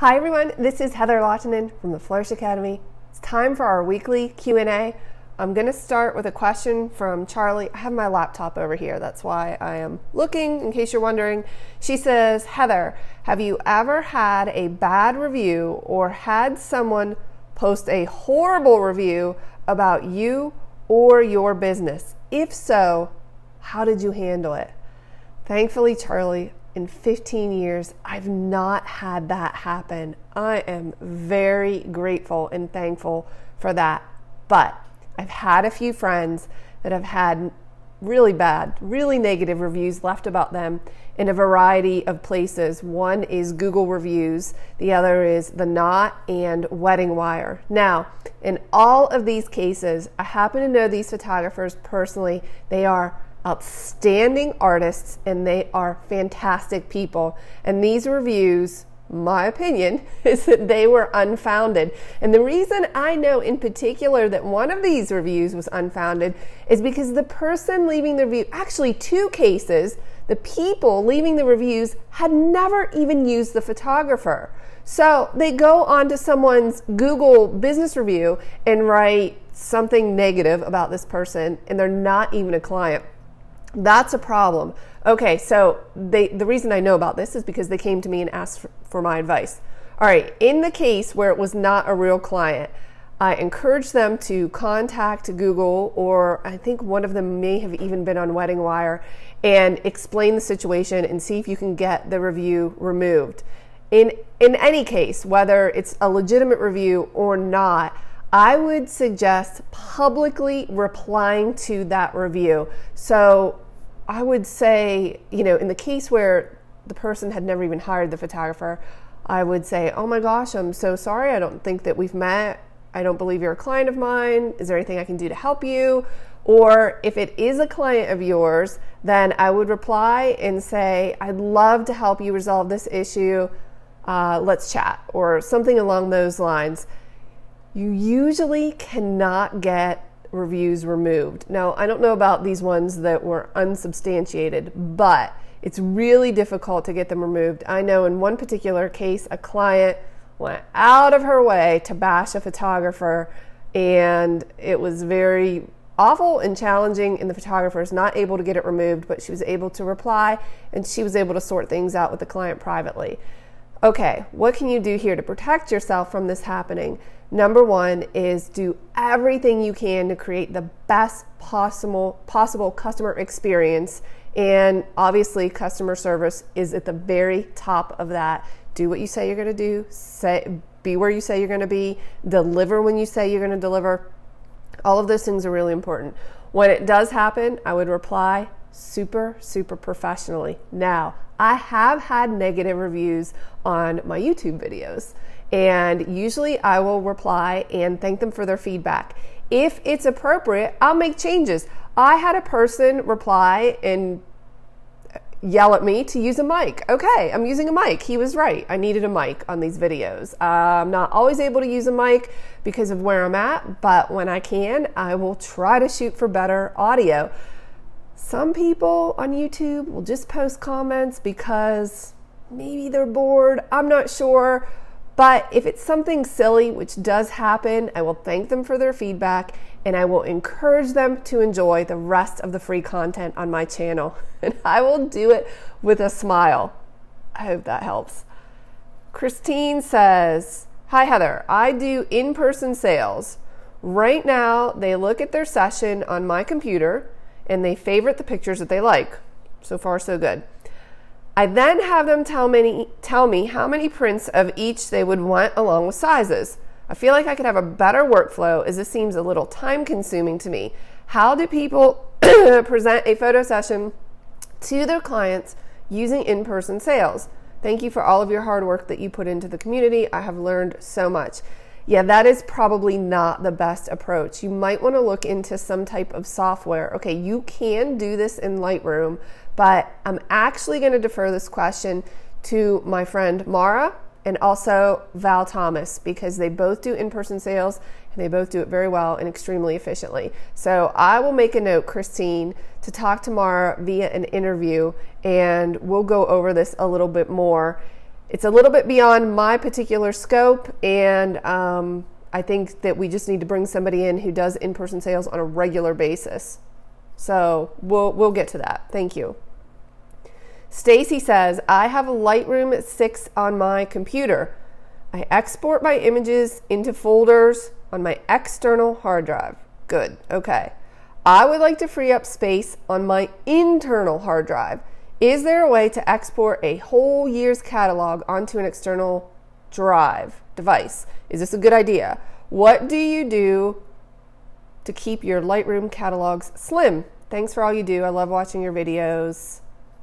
Hi everyone, this is Heather Lahtinen from the Flourish Academy. It's time for our weekly Q&A. I'm going to start with a question from Charlie. I have my laptop over here. That's why I am looking in case you're wondering. She says, "Heather, have you ever had a bad review or had someone post a horrible review about you or your business? If so, how did you handle it?" Thankfully, Charlie, in 15 years, I've not had that happen. I am very grateful and thankful for that. But I've had a few friends that have had really bad, really negative reviews left about them in a variety of places. One is Google reviews, the other is The Knot and Wedding Wire. Now, in all of these cases, I happen to know these photographers personally. They are outstanding artists and they are fantastic people. And these reviews, my opinion, is that they were unfounded. And the reason I know in particular that one of these reviews was unfounded is because the person leaving the review, actually, two cases, the people leaving the reviews had never even used the photographer. So they go onto someone's Google business review and write something negative about this person, and they're not even a client. That's a problem. Okay, so they, the reason I know about this is because they came to me and asked for, for my advice. All right, in the case where it was not a real client, I encouraged them to contact Google, or I think one of them may have even been on Wedding Wire, and explain the situation and see if you can get the review removed. In, in any case, whether it's a legitimate review or not, I would suggest publicly replying to that review. So I would say, you know, in the case where the person had never even hired the photographer, I would say, Oh my gosh, I'm so sorry. I don't think that we've met. I don't believe you're a client of mine. Is there anything I can do to help you? Or if it is a client of yours, then I would reply and say, I'd love to help you resolve this issue. Uh, let's chat, or something along those lines you usually cannot get reviews removed. Now, I don't know about these ones that were unsubstantiated, but it's really difficult to get them removed. I know in one particular case, a client went out of her way to bash a photographer, and it was very awful and challenging, and the photographer is not able to get it removed, but she was able to reply and she was able to sort things out with the client privately. Okay, what can you do here to protect yourself from this happening? Number one is do everything you can to create the best possible possible customer experience. And obviously, customer service is at the very top of that. Do what you say you're going to do. Say, be where you say you're going to be. Deliver when you say you're going to deliver. All of those things are really important. When it does happen, I would reply super, super professionally. Now, I have had negative reviews on my YouTube videos. And usually I will reply and thank them for their feedback. If it's appropriate, I'll make changes. I had a person reply and yell at me to use a mic. Okay, I'm using a mic. He was right. I needed a mic on these videos. I'm not always able to use a mic because of where I'm at, but when I can, I will try to shoot for better audio. Some people on YouTube will just post comments because maybe they're bored. I'm not sure. But if it's something silly, which does happen, I will thank them for their feedback and I will encourage them to enjoy the rest of the free content on my channel. And I will do it with a smile. I hope that helps. Christine says, Hi, Heather. I do in person sales. Right now, they look at their session on my computer and they favorite the pictures that they like. So far, so good. I then have them tell me, tell me how many prints of each they would want along with sizes. I feel like I could have a better workflow as this seems a little time consuming to me. How do people present a photo session to their clients using in person sales? Thank you for all of your hard work that you put into the community. I have learned so much. Yeah, that is probably not the best approach. You might want to look into some type of software. Okay, you can do this in Lightroom, but I'm actually going to defer this question to my friend Mara and also Val Thomas because they both do in person sales and they both do it very well and extremely efficiently. So I will make a note, Christine, to talk to Mara via an interview and we'll go over this a little bit more. it's a little bit beyond my particular scope, and um, I think that we just need to bring somebody in who does in person sales on a regular basis. So we'll, we'll get to that. Thank you. Stacy says, I have a Lightroom 6 on my computer. I export my images into folders on my external hard drive. Good. Okay. I would like to free up space on my internal hard drive. Is there a way to export a whole year's catalog onto an external drive device? Is this a good idea? What do you do to keep your Lightroom catalogs slim? Thanks for all you do. I love watching your videos.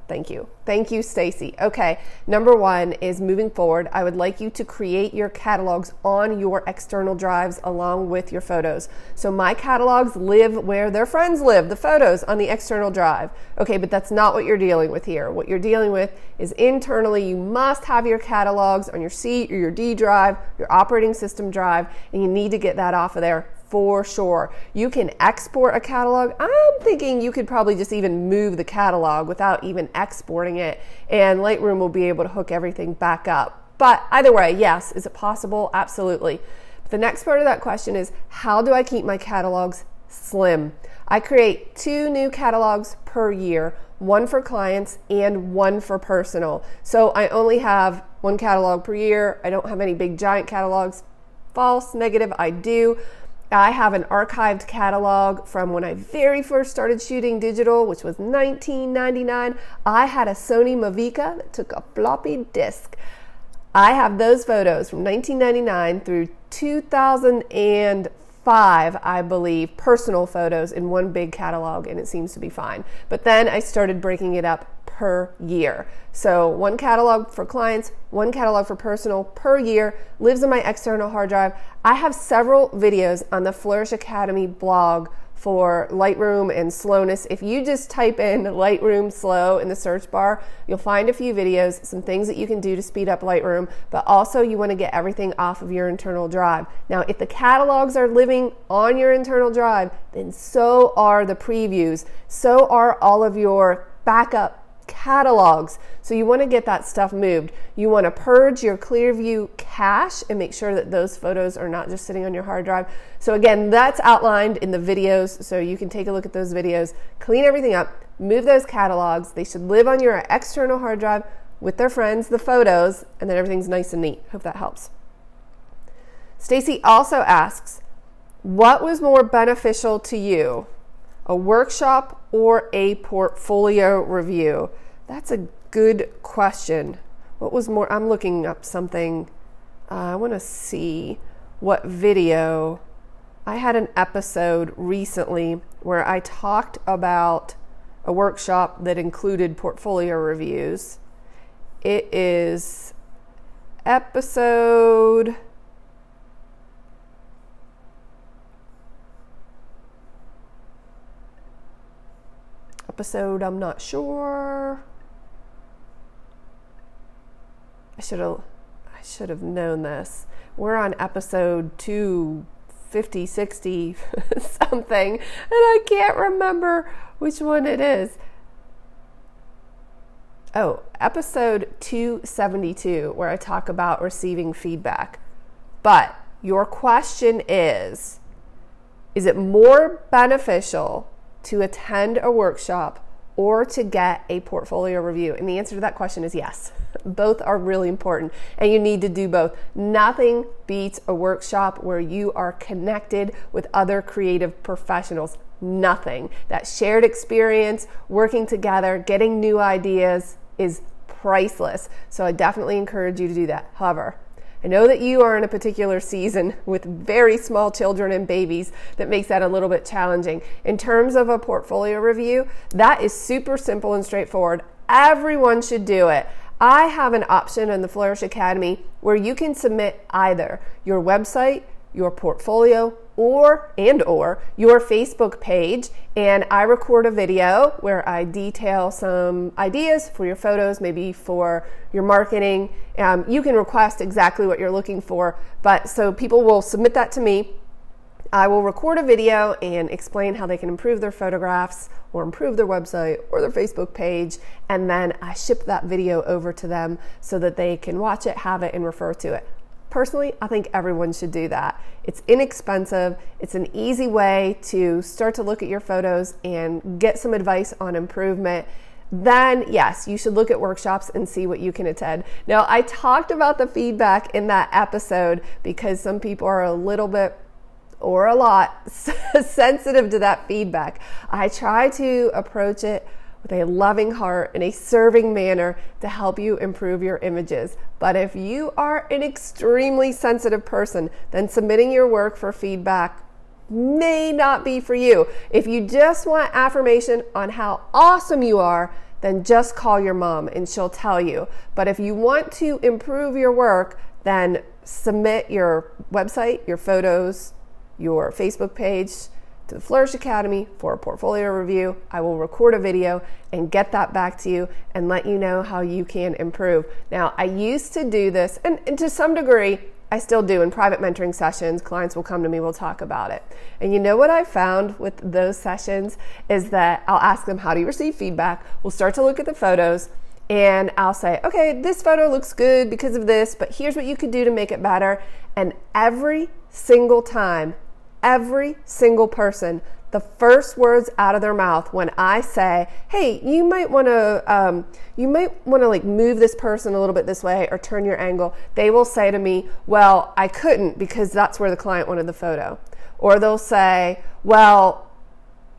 Thank you. Thank you, Stacy. Okay, number one is moving forward. I would like you to create your catalogs on your external drives along with your photos. So my catalogs live where their friends live, the photos on the external drive. Okay, but that's not what you're dealing with here. What you're dealing with is internally, you must have your catalogs on your C or your D drive, your operating system drive, and you need to get that off of there for sure. You can export a catalog. I'm thinking you could probably just even move the catalog without even exporting it, and Lightroom will be able to hook everything back up. But either way, yes, is it possible? Absolutely. The next part of that question is how do I keep my catalogs slim? I create two new catalogs per year, one for clients and one for personal. So I only have one catalog per year. I don't have any big giant catalogs. False, negative, I do. I have an archived catalog from when I very first started shooting digital, which was 1999. I had a Sony Mavica that took a floppy disk. I have those photos from 1999 through 2005, I believe, personal photos in one big catalog, and it seems to be fine. But then I started breaking it up per year. So one catalog for clients, one catalog for personal per year, lives in my external hard drive. I have several videos on the Flourish Academy blog for Lightroom and slowness. If you just type in Lightroom slow in the search bar, you'll find a few videos, some things that you can do to speed up Lightroom, but also you want to get everything off of your internal drive. Now, if the catalogs are living on your internal drive, then so are the previews, so are all of your backup catalogs. So you want to get that stuff moved. You want to purge your Clearview cache and make sure that those photos are not just sitting on your hard drive. So again, that's outlined in the videos. So you can take a look at those videos, clean everything up, move those catalogs. They should live on your external hard drive with their friends, the photos, and then everything's nice and neat. Hope that helps. Stacy also asks, what was more beneficial to you? A workshop or a portfolio review? That's a good question. What was more? I'm looking up something. Uh, I want to see what video. I had an episode recently where I talked about a workshop that included portfolio reviews. It is episode episode, I'm not sure. I should have I should have known this. We're on episode 250, 60 something, and I can't remember which one it is. Oh, episode 272, where I talk about receiving feedback. But your question is Is it more beneficial to attend a workshop or to get a portfolio review? And the answer to that question is yes. Both are really important, and you need to do both. Nothing beats a workshop where you are connected with other creative professionals. Nothing. That shared experience, working together, getting new ideas is priceless. So I definitely encourage you to do that. However, I know that you are in a particular season with very small children and babies that makes that a little bit challenging. In terms of a portfolio review, that is super simple and straightforward. Everyone should do it. I have an option in the Flourish Academy where you can submit either your website, your portfolio, or and or your Facebook page and I record a video where I detail some ideas for your photos, maybe for your marketing. Um, you can request exactly what you're looking for, but so people will submit that to me I will record a video and explain how they can improve their photographs or improve their website or their Facebook page. And then I ship that video over to them so that they can watch it, have it, and refer to it. Personally, I think everyone should do that. It's inexpensive, it's an easy way to start to look at your photos and get some advice on improvement then yes, you should look at workshops and see what you can attend. Now, I talked about the feedback in that episode because some people are a little bit or a lot sensitive to that feedback. I try to approach it with a loving heart in a serving manner to help you improve your images. But if you are an extremely sensitive person, then submitting your work for feedback may not be for you. If you just want affirmation on how awesome you are, then just call your mom and she'll tell you. But if you want to improve your work, then submit your website, your photos, your Facebook page to the Flourish Academy for a portfolio review. I will record a video and get that back to you and let you know how you can improve. Now, I used to do this, and, and to some degree, I still do in private mentoring sessions. Clients will come to me, we'll talk about it. And you know what I found with those sessions is that I'll ask them, How do you receive feedback? We'll start to look at the photos and I'll say, Okay, this photo looks good because of this, but here's what you could do to make it better. And every single time every single person the first words out of their mouth when I say, "Hey, you might want to, um, you might want to like move this person a little bit this way or turn your angle," they will say to me, "Well, I couldn't because that's where the client wanted the photo," or they'll say, "Well."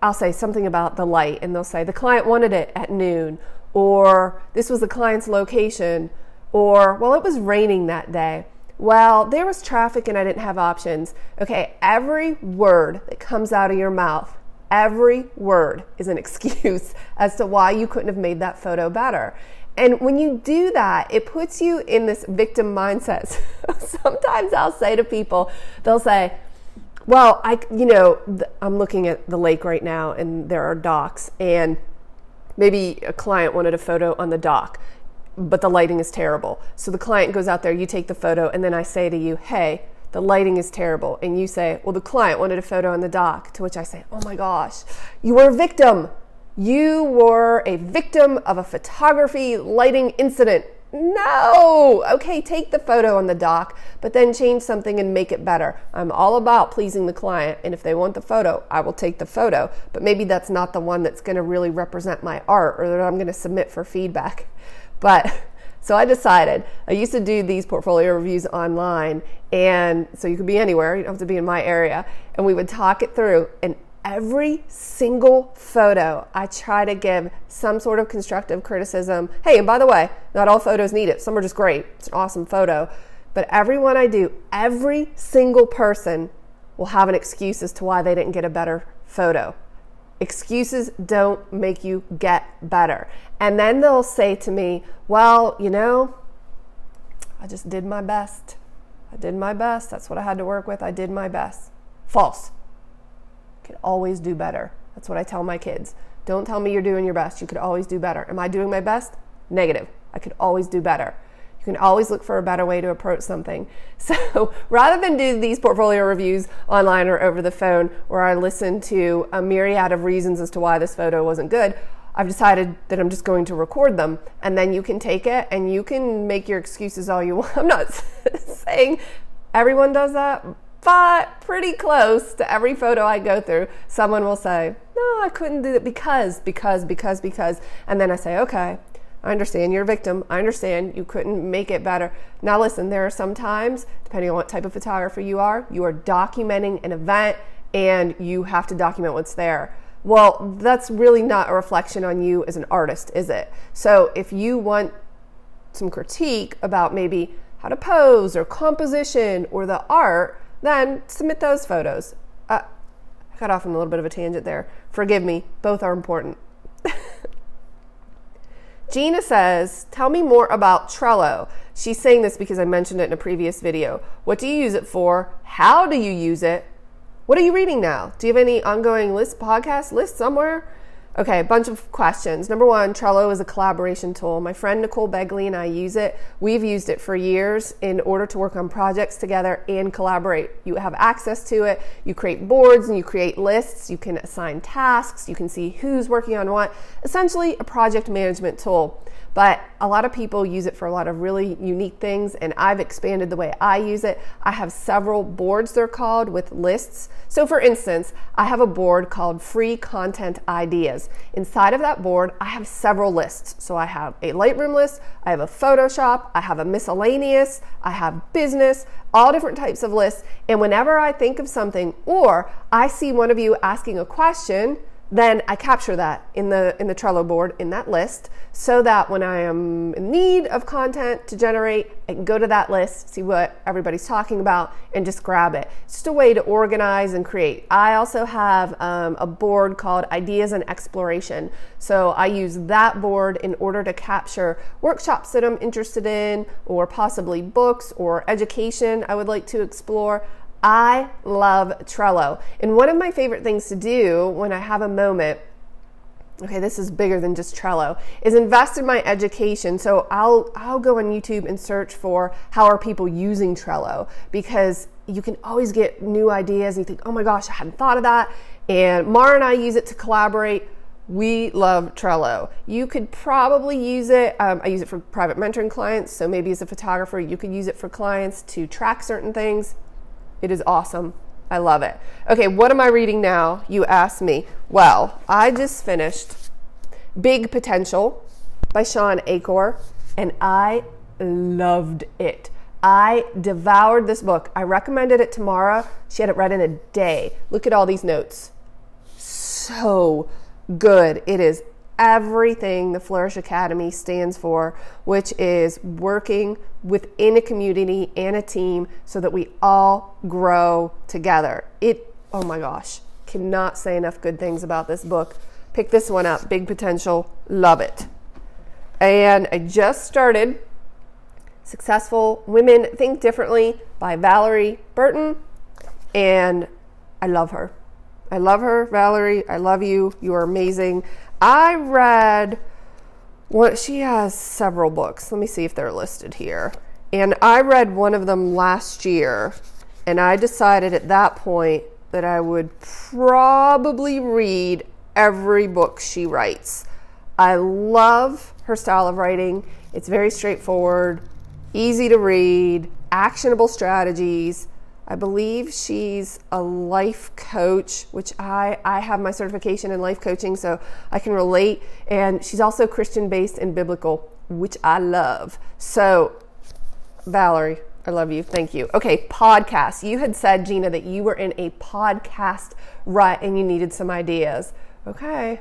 I'll say something about the light, and they'll say, The client wanted it at noon, or this was the client's location, or, Well, it was raining that day well, there was traffic and I didn't have options. Okay, every word that comes out of your mouth, every word is an excuse as to why you couldn't have made that photo better. And when you do that, it puts you in this victim mindset. Sometimes I'll say to people, they'll say, well, I, you know, I'm looking at the lake right now and there are docks and maybe a client wanted a photo on the dock but the lighting is terrible. So the client goes out there, you take the photo, and then I say to you, hey, the lighting is terrible. And you say, well, the client wanted a photo on the dock. To which I say, oh my gosh, you were a victim. You were a victim of a photography lighting incident. No! Okay, take the photo on the dock, but then change something and make it better. I'm all about pleasing the client, and if they want the photo, I will take the photo, but maybe that's not the one that's gonna really represent my art or that I'm gonna submit for feedback. But so I decided, I used to do these portfolio reviews online, and so you could be anywhere, you don't have to be in my area, and we would talk it through. And every single photo, I try to give some sort of constructive criticism. Hey, and by the way, not all photos need it, some are just great. It's an awesome photo. But every one I do, every single person will have an excuse as to why they didn't get a better photo. Excuses don't make you get better. And then they'll say to me, Well, you know, I just did my best. I did my best. That's what I had to work with. I did my best. False. You could always do better. That's what I tell my kids. Don't tell me you're doing your best. You could always do better. Am I doing my best? Negative. I could always do better. Can always look for a better way to approach something. So rather than do these portfolio reviews online or over the phone where I listen to a myriad of reasons as to why this photo wasn't good, I've decided that I'm just going to record them and then you can take it and you can make your excuses all you want. I'm not saying everyone does that, but pretty close to every photo I go through, someone will say, No, I couldn't do it because, because, because, because. And then I say, Okay, I understand you're a victim. I understand you couldn't make it better. Now, listen, there are some times, depending on what type of photographer you are, you are documenting an event and you have to document what's there. Well, that's really not a reflection on you as an artist, is it? So, if you want some critique about maybe how to pose or composition or the art, then submit those photos. Uh, I got off on a little bit of a tangent there. Forgive me, both are important. Gina says, Tell me more about Trello. She's saying this because I mentioned it in a previous video. What do you use it for? How do you use it? What are you reading now? Do you have any ongoing list, podcast list somewhere? Okay, a bunch of questions. Number one, Trello is a collaboration tool. My friend Nicole Begley and I use it. We've used it for years in order to work on projects together and collaborate. You have access to it. You create boards and you create lists. You can assign tasks. You can see who's working on what. Essentially, a project management tool but a lot of people use it for a lot of really unique things and I've expanded the way I use it. I have several boards they're called with lists. So for instance, I have a board called free content ideas. Inside of that board, I have several lists. So I have a Lightroom list, I have a Photoshop, I have a miscellaneous, I have business, all different types of lists. And whenever I think of something or I see one of you asking a question, then I capture that in the in the Trello board in that list so that when I am in need of content to generate, I can go to that list, see what everybody's talking about, and just grab it. It's just a way to organize and create. I also have um, a board called Ideas and Exploration. So I use that board in order to capture workshops that I'm interested in, or possibly books or education I would like to explore. I love Trello. And one of my favorite things to do when I have a moment okay this is bigger than just trello is invest in my education so i'll i'll go on youtube and search for how are people using trello because you can always get new ideas and you think oh my gosh i hadn't thought of that and mara and i use it to collaborate we love Trello. You could probably use it. Um, I use it for private mentoring clients. So maybe as a photographer, you could use it for clients to track certain things. It is awesome. I love it. Okay, what am I reading now? You asked me. Well, I just finished Big Potential by Shawn Achor, and I loved it. I devoured this book. I recommended it to Mara. She had it read in a day. Look at all these notes. So good. It is everything the Flourish Academy stands for, which is working within a community and a team so that we all grow together. It, oh my gosh, cannot say enough good things about this book. Pick this one up, Big Potential, love it. And I just started Successful Women Think Differently by Valorie Burton, and I love her. I love her, Valorie. I love you. You are amazing. I read what she has several books. Let me see if they're listed here. And I read one of them last year, and I decided at that point that I would probably read every book she writes. I love her style of writing. It's very straightforward, easy to read, actionable strategies. I believe she's a life coach, which I, I have my certification in life coaching, so I can relate. And she's also Christian based and biblical, which I love. So, Valorie, I love you. Thank you. Okay, podcast. You had said, Gina, that you were in a podcast rut and you needed some ideas. Okay,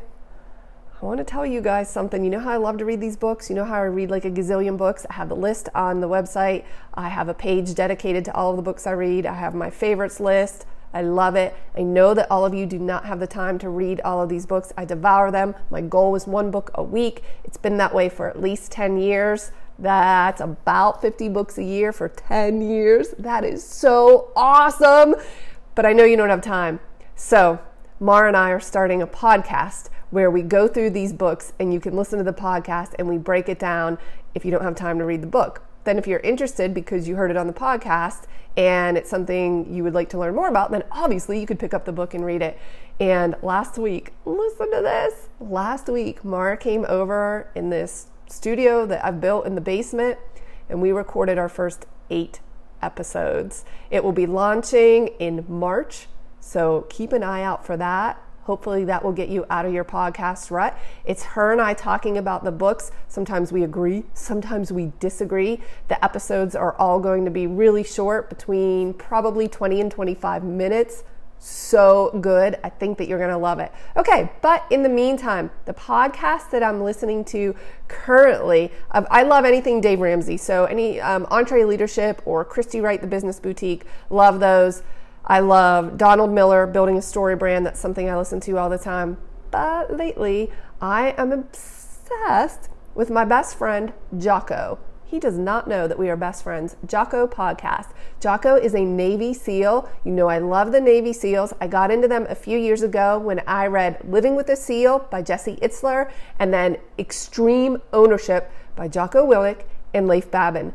I want to tell you guys something. You know how I love to read these books? You know how I read like a gazillion books? I have the list on the website. I have a page dedicated to all of the books I read. I have my favorites list. I love it. I know that all of you do not have the time to read all of these books. I devour them. My goal is one book a week. It's been that way for at least 10 years. That's about 50 books a year for 10 years. That is so awesome. But I know you don't have time. So, Mara and I are starting a podcast where we go through these books and you can listen to the podcast and we break it down if you don't have time to read the book. Then, if you're interested because you heard it on the podcast and it's something you would like to learn more about, then obviously you could pick up the book and read it. And last week, listen to this. Last week, Mara came over in this studio that I've built in the basement and we recorded our first eight episodes. It will be launching in March, so keep an eye out for that. Hopefully, that will get you out of your podcast rut. It's her and I talking about the books. Sometimes we agree, sometimes we disagree. The episodes are all going to be really short, between probably 20 and 25 minutes. So good. I think that you're going to love it. Okay, but in the meantime, the podcast that I'm listening to currently, I love anything Dave Ramsey. So, any um, EntreLeadership or Christy Wright, the Business Boutique, love those. I love Donald Miller, building a story brand. That's something I listen to all the time. But lately, I am obsessed with my best friend, Jocko. he does not know that we are best friends. Jocko Podcast. Jocko is a Navy SEAL. You know, I love the Navy SEALs. I got into them a few years ago when I read Living with a SEAL by Jesse Itzler and then Extreme Ownership by Jocko Willink and Leif Babin.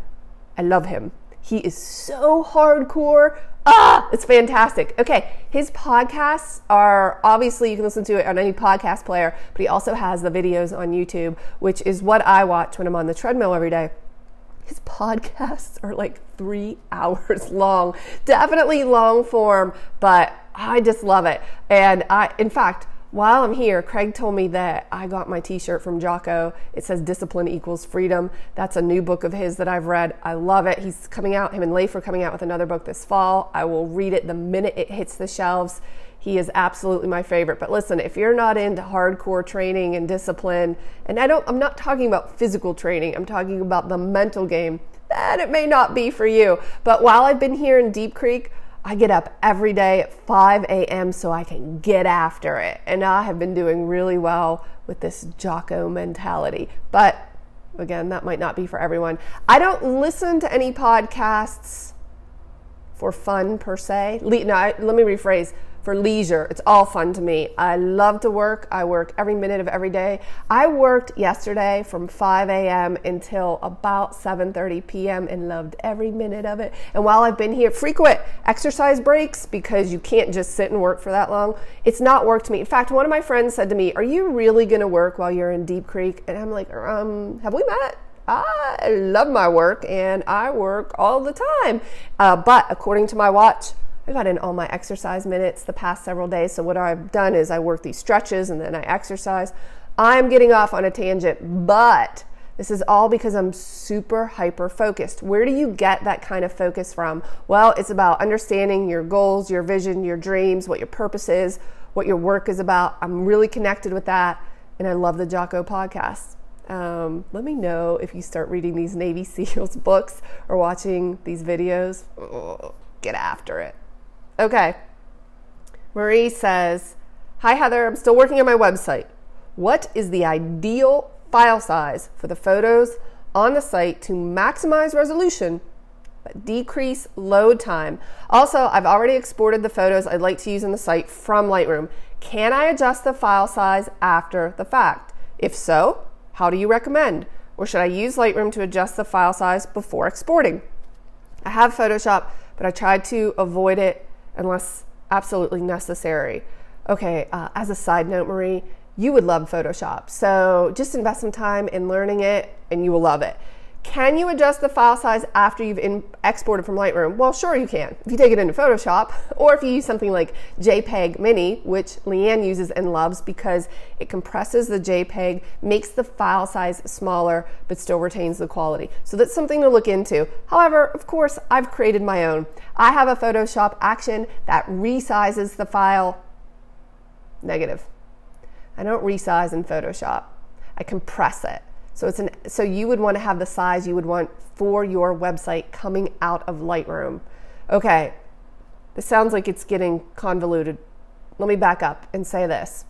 I love him. He is so hardcore. Ah, it's fantastic. Okay, his podcasts are obviously you can listen to it on any podcast player, but he also has the videos on YouTube, which is what I watch when I'm on the treadmill every day. His podcasts are like three hours long, definitely long form, but I just love it. And I, in fact, while I'm here, Craig told me that I got my t shirt from Jocko. It says Discipline Equals Freedom. That's a new book of his that I've read. I love it. He's coming out, him and Leif are coming out with another book this fall. I will read it the minute it hits the shelves. He is absolutely my favorite. But listen, if you're not into hardcore training and discipline, and I don't, I'm not talking about physical training, I'm talking about the mental game, then it may not be for you. But while I've been here in Deep Creek, I get up every day at 5 a.m. so I can get after it. And I have been doing really well with this Jocko mentality. But again, that might not be for everyone. I don't listen to any podcasts for fun per se. No, I, let me rephrase for leisure. It's all fun to me. I love to work. I work every minute of every day. I worked yesterday from 5 a.m. until about 7:30 p.m. and loved every minute of it. And while I've been here, frequent exercise breaks because you can't just sit and work for that long. It's not worked to me. In fact, one of my friends said to me, "Are you really going to work while you're in Deep Creek?" And I'm like, "Um, have we met?" I love my work and I work all the time. Uh, but according to my watch, I got in all my exercise minutes the past several days. So what I've done is I work these stretches and then I exercise. I'm getting off on a tangent, but this is all because I'm super hyper focused. Where do you get that kind of focus from? Well, it's about understanding your goals, your vision, your dreams, what your purpose is, what your work is about. I'm really connected with that, and I love the Jocko podcast. Um, let me know if you start reading these Navy SEALs books or watching these videos. Get after it. Okay. Marie says, Hi, Heather. I'm still working on my website. What is the ideal file size for the photos on the site to maximize resolution but decrease load time? Also, I've already exported the photos I'd like to use on the site from Lightroom. Can I adjust the file size after the fact? If so, how do you recommend? Or should I use Lightroom to adjust the file size before exporting? I have Photoshop, but I tried to avoid it unless absolutely necessary. Okay, uh, as a side note, Marie, you would love Photoshop. So just invest some time in learning it and you will love it. Can you adjust the file size after you've in, exported from Lightroom? Well, sure you can. If you take it into Photoshop, or if you use something like JPEG Mini, which Leanne uses and loves because it compresses the JPEG, makes the file size smaller, but still retains the quality. So that's something to look into. However, of course, I've created my own. I have a Photoshop action that resizes the file negative. I don't resize in Photoshop. I compress it. So it's an so you would want to have the size you would want for your website coming out of Lightroom. Okay. This sounds like it's getting convoluted. Let me back up and say this.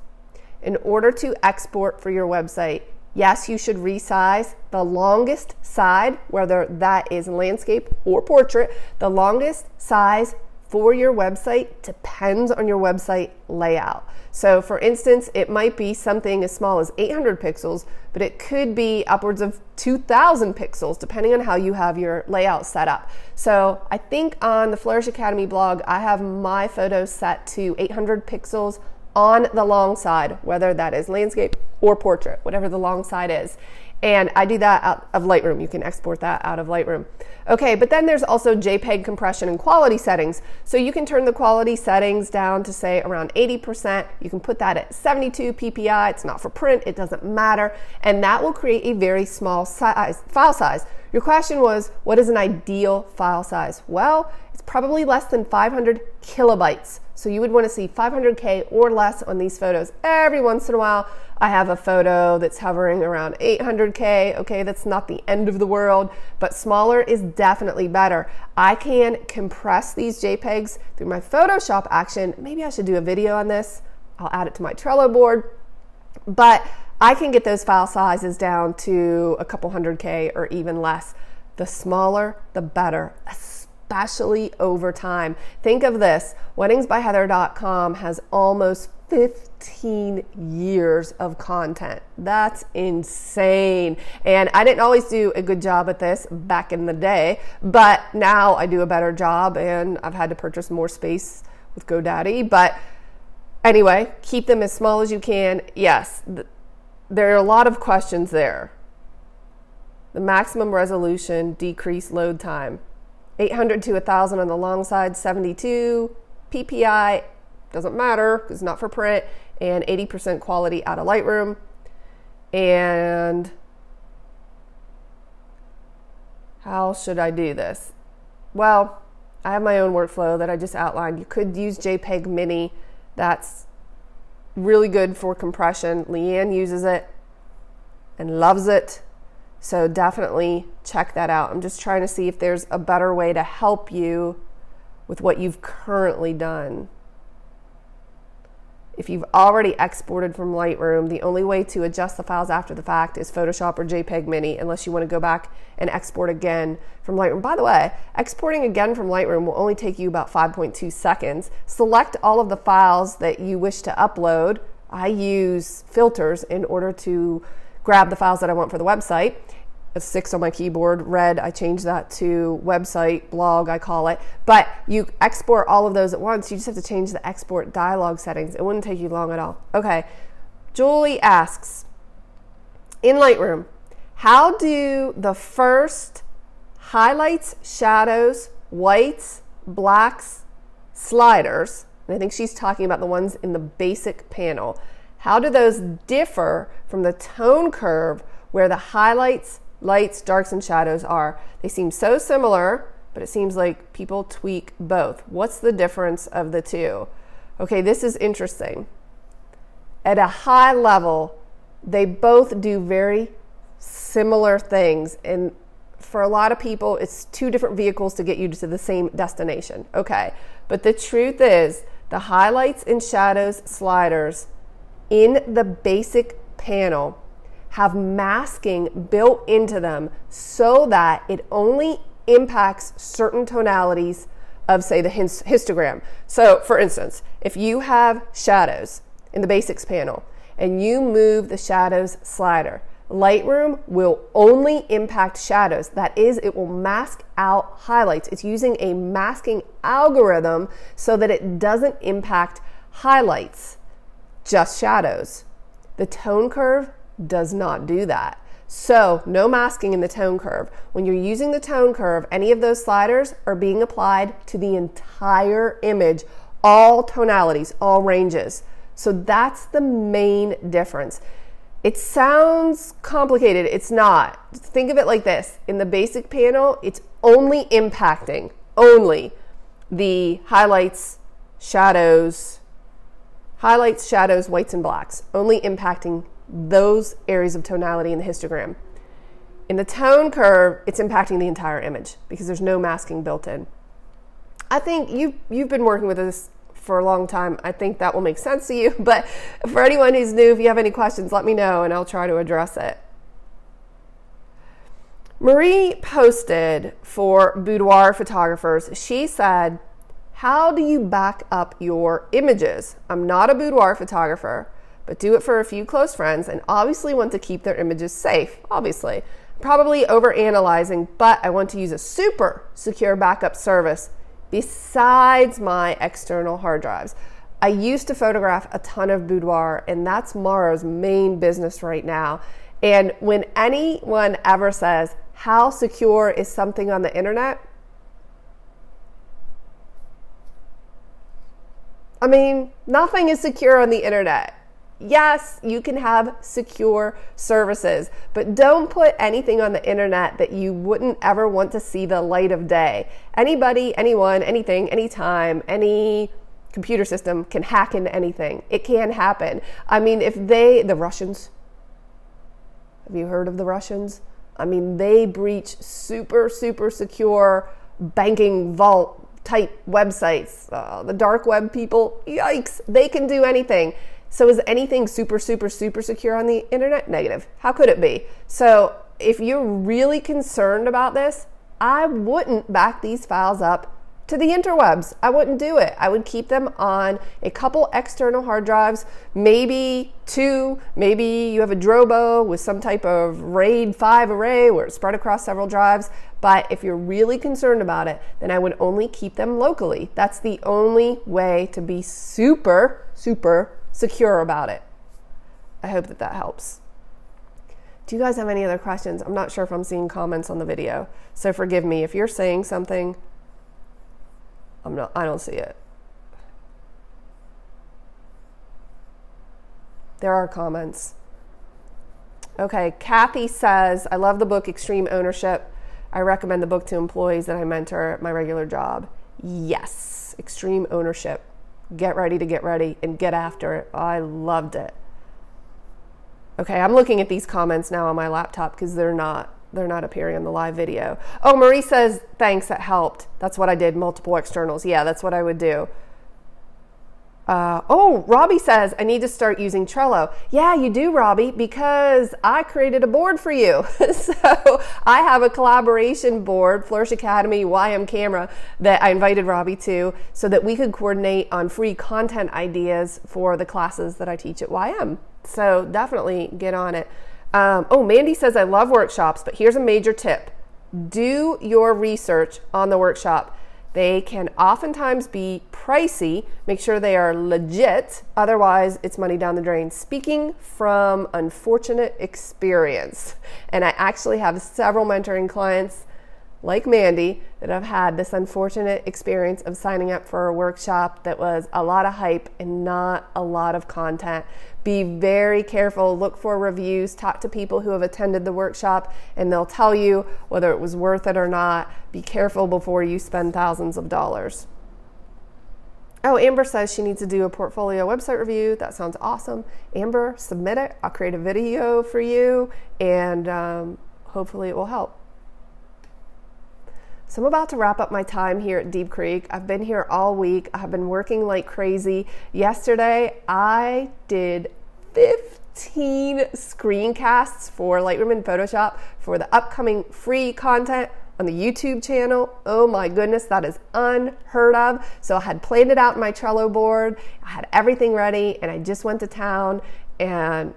In order to export for your website, yes, you should resize the longest side, whether that is landscape or portrait, the longest size for your website depends on your website layout. So, for instance, it might be something as small as 800 pixels, but it could be upwards of 2,000 pixels, depending on how you have your layout set up. So, I think on the Flourish Academy blog, I have my photos set to 800 pixels on the long side, whether that is landscape or portrait, whatever the long side is. And I do that out of Lightroom. You can export that out of Lightroom. Okay, but then there's also JPEG compression and quality settings. So you can turn the quality settings down to say around 80%. You can put that at 72 ppi. It's not for print, it doesn't matter. And that will create a very small size, file size. Your question was, what is an ideal file size? Well, it's probably less than 500 kilobytes. So you would want to see 500K or less on these photos. Every once in a while, I have a photo that's hovering around 800K. Okay, that's not the end of the world, but smaller is definitely better. I can compress these JPEGs through my Photoshop action. Maybe I should do a video on this. I'll add it to my Trello board. But I can get those file sizes down to a couple hundred K or even less. The smaller, the better, especially over time. Think of this weddingsbyheather.com has almost 15 years of content. That's insane. And I didn't always do a good job at this back in the day, but now I do a better job and I've had to purchase more space with GoDaddy. But anyway, keep them as small as you can. Yes, th- there are a lot of questions there. The maximum resolution, decrease load time. 800 to 1000 on the long side, 72. PPI doesn't matter it's not for print, and 80% quality out of Lightroom. And how should I do this? Well, I have my own workflow that I just outlined. You could use JPEG Mini. That's really good for compression. Leanne uses it and loves it. So definitely check that out. I'm just trying to see if there's a better way to help you with what you've currently done. If you've already exported from Lightroom, the only way to adjust the files after the fact is Photoshop or JPEG Mini, unless you want to go back and export again from Lightroom. By the way, exporting again from Lightroom will only take you about 5.2 seconds. Select all of the files that you wish to upload. I use filters in order to grab the files that I want for the website six on my keyboard, red, I change that to website, blog, I call it. But you export all of those at once. You just have to change the export dialog settings. It wouldn't take you long at all. Okay. Julie asks In Lightroom, how do the first highlights, shadows, whites, blacks, sliders, and I think she's talking about the ones in the basic panel, how do those differ from the tone curve where the highlights, lights, darks, and shadows are. They seem so similar, but it seems like people tweak both. What's the difference of the two? Okay, this is interesting. At a high level, they both do very similar things. And for a lot of people, it's two different vehicles to get you to the same destination. Okay, but the truth is, the highlights and shadows sliders in the basic panel have masking built into them so that it only impacts certain tonalities of, say, the histogram. So, for instance, if you have shadows in the basics panel and you move the shadows slider, Lightroom will only impact shadows. That is, it will mask out highlights. It's using a masking algorithm so that it doesn't impact highlights, just shadows. The tone curve does not do that. So, no masking in the tone curve. When you're using the tone curve, any of those sliders are being applied to the entire image, all tonalities, all ranges. So, that's the main difference. It sounds complicated, it's not. Think of it like this in the basic panel, it's only impacting, only the highlights, shadows, highlights, shadows, whites, and blacks, only impacting those areas of tonality in the histogram. In the tone curve, it's impacting the entire image because there's no masking built in. I think you you've been working with this for a long time. I think that will make sense to you. But for anyone who's new, if you have any questions, let me know and I'll try to address it. Marie posted for boudoir photographers. She said, How do you back up your images? I'm not a boudoir photographer but do it for a few close friends and obviously want to keep their images safe, obviously. Probably over analyzing, but I want to use a super secure backup service besides my external hard drives. I used to photograph a ton of boudoir, and that's Mara's main business right now. And when anyone ever says, How secure is something on the internet? I mean, nothing is secure on the internet. Yes, you can have secure services, but don't put anything on the internet that you wouldn't ever want to see the light of day. Anybody, anyone, anything, anytime, any computer system can hack into anything. It can happen. I mean, if they, the Russians, have you heard of the Russians? I mean, they breach super, super secure banking vault type websites. Uh, the dark web people, yikes, they can do anything. So is anything super, super, super secure on the internet? Negative. How could it be? So if you're really concerned about this, I wouldn't back these files up to the interwebs. I wouldn't do it. I would keep them on a couple external hard drives, maybe two, maybe you have a Drobo with some type of RAID 5 array where it's spread across several drives. But if you're really concerned about it, then I would only keep them locally. That's the only way to be super, super secure about it. I hope that that helps. Do you guys have any other questions? I'm not sure if I'm seeing comments on the video. So forgive me if you're saying something I'm not I don't see it. There are comments. Okay, Kathy says, I love the book Extreme Ownership. I recommend the book to employees that I mentor at my regular job. Yes, extreme ownership. Get ready to get ready and get after it. I loved it. Okay, I'm looking at these comments now on my laptop because they're not they're not appearing on the live video. Oh, Marie says, thanks, that helped. That's what I did, multiple externals. Yeah, that's what I would do. Uh, oh, Robbie says, I need to start using Trello. Yeah, you do, Robbie, because I created a board for you. so I have a collaboration board, Flourish Academy, YM Camera, that I invited Robbie to so that we could coordinate on free content ideas for the classes that I teach at YM. So definitely get on it. Um, oh, Mandy says, I love workshops, but here's a major tip do your research on the workshop. They can oftentimes be pricey. Make sure they are legit, otherwise, it's money down the drain. Speaking from unfortunate experience, and I actually have several mentoring clients like Mandy that have had this unfortunate experience of signing up for a workshop that was a lot of hype and not a lot of content. Be very careful, look for reviews, talk to people who have attended the workshop, and they'll tell you whether it was worth it or not. Be careful before you spend thousands of dollars. Oh, Amber says she needs to do a portfolio website review. That sounds awesome. Amber, submit it. I'll create a video for you, and um, hopefully it will help. So I'm about to wrap up my time here at Deep Creek. I've been here all week. I've been working like crazy. Yesterday, I did 15 screencasts for Lightroom and Photoshop for the upcoming free content on the YouTube channel. Oh my goodness, that is unheard of. So I had planned it out in my Trello board. I had everything ready and I just went to town and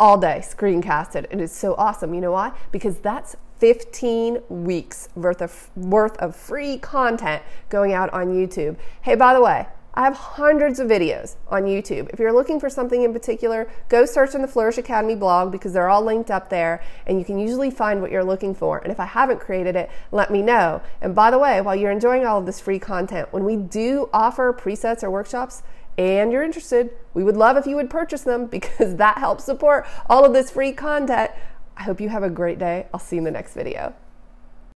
all day screencasted. It is so awesome. You know why? Because that's 15 weeks worth of worth of free content going out on YouTube. Hey, by the way, I have hundreds of videos on YouTube. If you're looking for something in particular, go search on the Flourish Academy blog because they're all linked up there and you can usually find what you're looking for. And if I haven't created it, let me know. And by the way, while you're enjoying all of this free content, when we do offer presets or workshops, and you're interested, we would love if you would purchase them because that helps support all of this free content I hope you have a great day. I'll see you in the next video.